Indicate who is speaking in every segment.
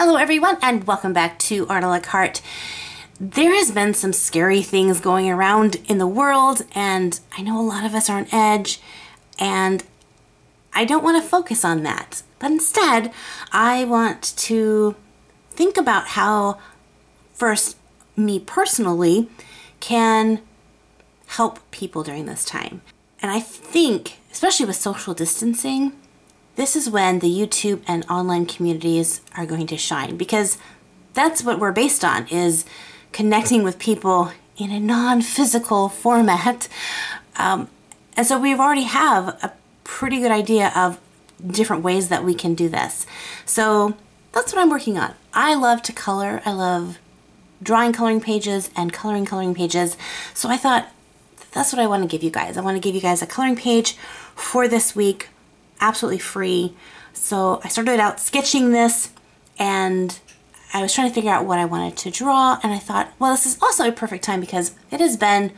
Speaker 1: Hello everyone and welcome back to Art a la carte. There has been some scary things going around in the world and I know a lot of us are on edge and I don't want to focus on that. But instead, I want to think about how first me personally can help people during this time. And I think, especially with social distancing, this is when the YouTube and online communities are going to shine because that's what we're based on is connecting with people in a non-physical format. Um, and so we already have a pretty good idea of different ways that we can do this. So that's what I'm working on. I love to color. I love drawing coloring pages and coloring coloring pages. So I thought that's what I want to give you guys. I want to give you guys a coloring page for this week absolutely free. So I started out sketching this and I was trying to figure out what I wanted to draw and I thought, well, this is also a perfect time because it has been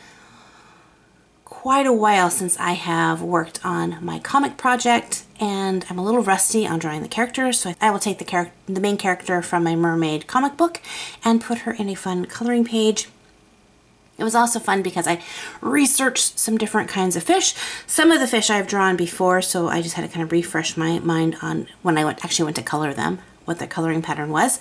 Speaker 1: quite a while since I have worked on my comic project and I'm a little rusty on drawing the characters so I will take the, the main character from my mermaid comic book and put her in a fun coloring page it was also fun because I researched some different kinds of fish. Some of the fish I've drawn before, so I just had to kind of refresh my mind on when I went, actually went to color them, what the coloring pattern was.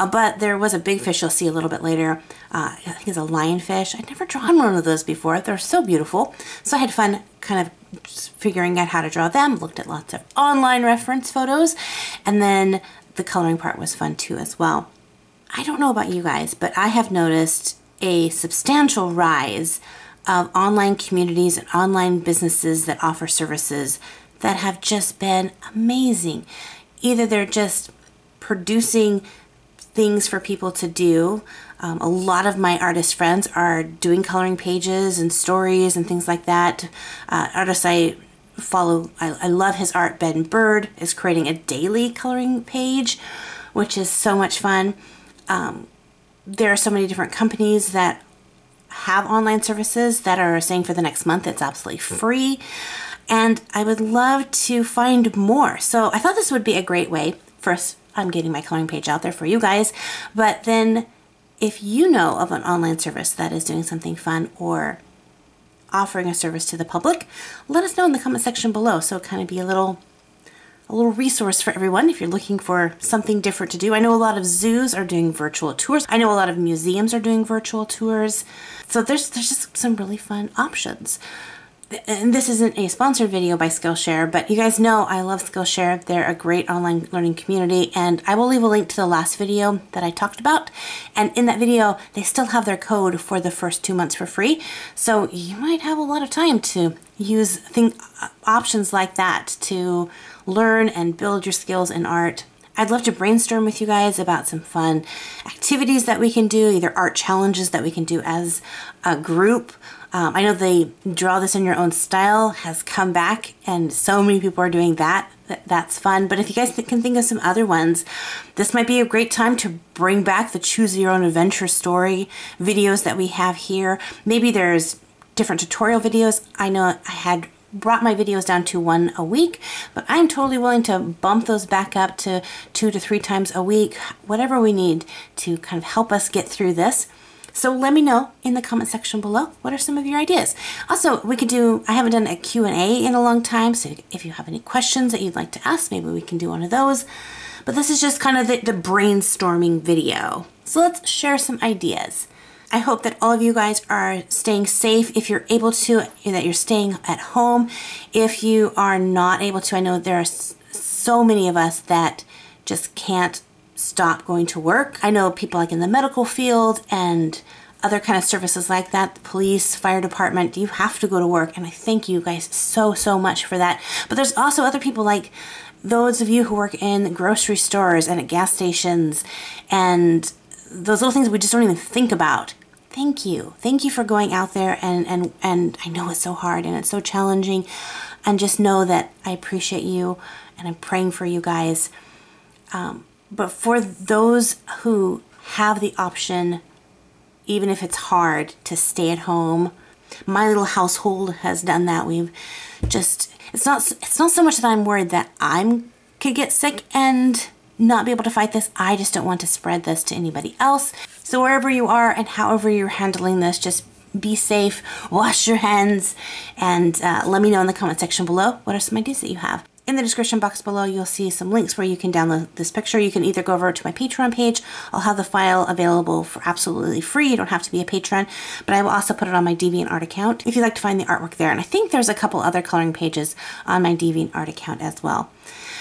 Speaker 1: Uh, but there was a big fish you'll see a little bit later. Uh, I think it's a lionfish. I'd never drawn one of those before. They're so beautiful. So I had fun kind of figuring out how to draw them, looked at lots of online reference photos, and then the coloring part was fun too as well. I don't know about you guys, but I have noticed a substantial rise of online communities and online businesses that offer services that have just been amazing. Either they're just producing things for people to do. Um, a lot of my artist friends are doing coloring pages and stories and things like that. Uh, artists I follow, I, I love his art. Ben Bird is creating a daily coloring page, which is so much fun. Um, there are so many different companies that have online services that are saying for the next month it's absolutely hmm. free. And I would love to find more. So I thought this would be a great way. First, I'm getting my coloring page out there for you guys. But then if you know of an online service that is doing something fun or offering a service to the public, let us know in the comment section below. So kind of be a little a little resource for everyone if you're looking for something different to do. I know a lot of zoos are doing virtual tours. I know a lot of museums are doing virtual tours. So there's there's just some really fun options. And this isn't a sponsored video by Skillshare, but you guys know I love Skillshare. They're a great online learning community, and I will leave a link to the last video that I talked about. And in that video, they still have their code for the first two months for free. So you might have a lot of time to use thing, options like that to learn and build your skills in art. I'd love to brainstorm with you guys about some fun activities that we can do, either art challenges that we can do as a group. Um, I know the draw this in your own style has come back and so many people are doing that. That's fun. But if you guys can think of some other ones, this might be a great time to bring back the choose your own adventure story videos that we have here. Maybe there's different tutorial videos. I know I had brought my videos down to one a week, but I'm totally willing to bump those back up to two to three times a week, whatever we need to kind of help us get through this. So let me know in the comment section below what are some of your ideas. Also, we could do, I haven't done a Q&A in a long time, so if you have any questions that you'd like to ask, maybe we can do one of those. But this is just kind of the, the brainstorming video. So let's share some ideas. I hope that all of you guys are staying safe if you're able to, that you're staying at home. If you are not able to, I know there are so many of us that just can't stop going to work. I know people like in the medical field and other kind of services like that, the police, fire department, you have to go to work. And I thank you guys so, so much for that. But there's also other people like those of you who work in grocery stores and at gas stations and those little things we just don't even think about thank you. Thank you for going out there and, and, and I know it's so hard and it's so challenging. And just know that I appreciate you and I'm praying for you guys. Um, but for those who have the option, even if it's hard, to stay at home, my little household has done that. We've just, it's not, it's not so much that I'm worried that I'm could get sick and not be able to fight this. I just don't want to spread this to anybody else. So wherever you are and however you're handling this, just be safe, wash your hands, and uh, let me know in the comment section below what are some ideas that you have. In the description box below, you'll see some links where you can download this picture. You can either go over to my Patreon page. I'll have the file available for absolutely free. You don't have to be a patron, but I will also put it on my DeviantArt account if you'd like to find the artwork there. And I think there's a couple other coloring pages on my DeviantArt account as well.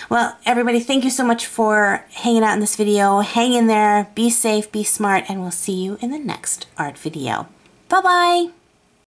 Speaker 1: Well, everybody, thank you so much for hanging out in this video. Hang in there, be safe, be smart, and we'll see you in the next art video. Bye-bye!